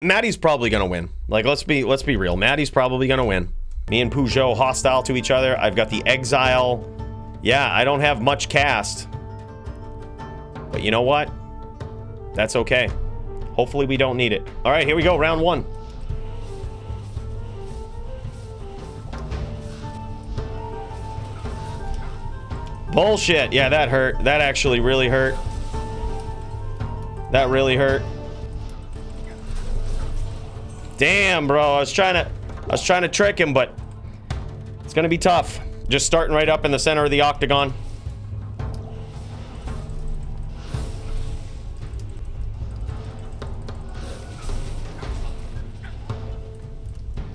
Maty's probably gonna win. Like, let's be let's be real. Maty's probably gonna win. Me and Peugeot hostile to each other. I've got the exile. Yeah, I don't have much cast. But you know what? That's okay. Hopefully we don't need it. All right, here we go. Round one. Bullshit. Yeah, that hurt. That actually really hurt. That really hurt. Damn, bro. I was trying to I was trying to trick him, but it's to be tough. Just starting right up in the center of the octagon.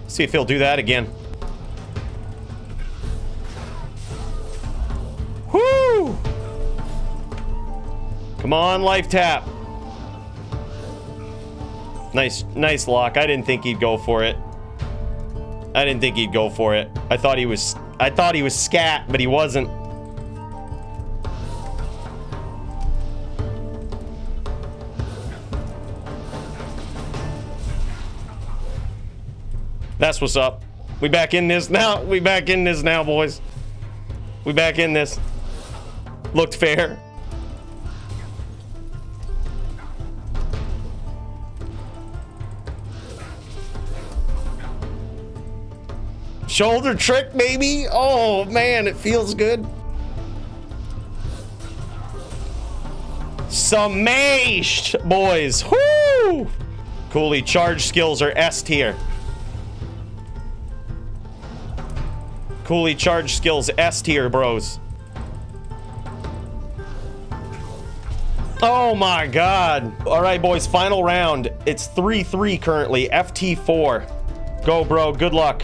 See if he'll do that again. Whoo! Come on, life tap. Nice, nice lock. I didn't think he'd go for it. I didn't think he'd go for it. I thought he was, I thought he was scat, but he wasn't. That's what's up. We back in this now. We back in this now, boys. We back in this. Looked fair. Shoulder trick, maybe? Oh, man, it feels good. Smashed, boys. Whoo! Cooley, charge skills are S tier. Cooley, charge skills S tier, bros. Oh my god. All right, boys, final round. It's 3-3 currently. FT4. Go, bro. Good luck.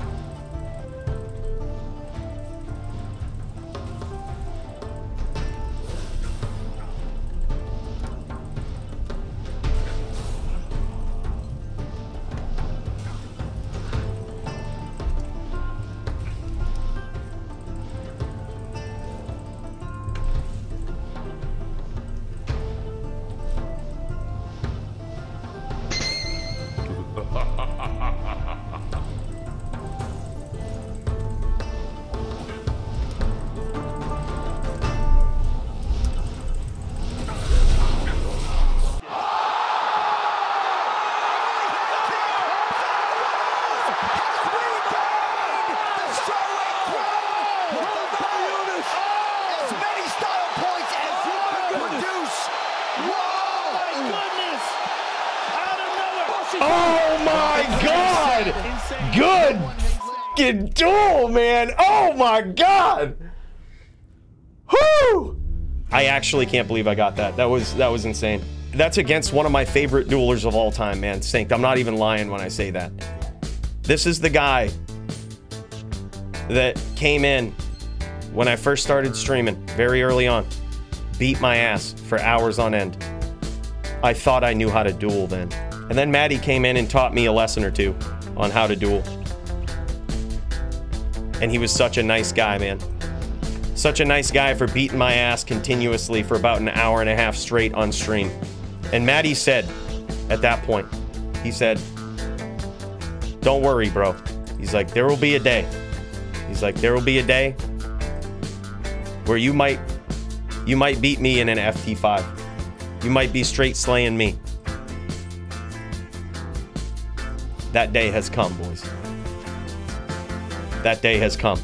Oh my god! Good fucking duel, man! Oh my god! Whoo! I actually can't believe I got that. That was that was insane. That's against one of my favorite duelers of all time, man. Synched. I'm not even lying when I say that. This is the guy that came in when I first started streaming, very early on. Beat my ass for hours on end. I thought I knew how to duel then. And then Maty came in and taught me a lesson or two on how to duel. And he was such a nice guy, man. Such a nice guy for beating my ass continuously for about an hour and a half straight on stream. And Maty said at that point, he said, Don't worry, bro. He's like, There will be a day. He's like, There will be a day where you might you might beat me in an FT5. You might be straight slaying me. That day has come, boys. That day has come.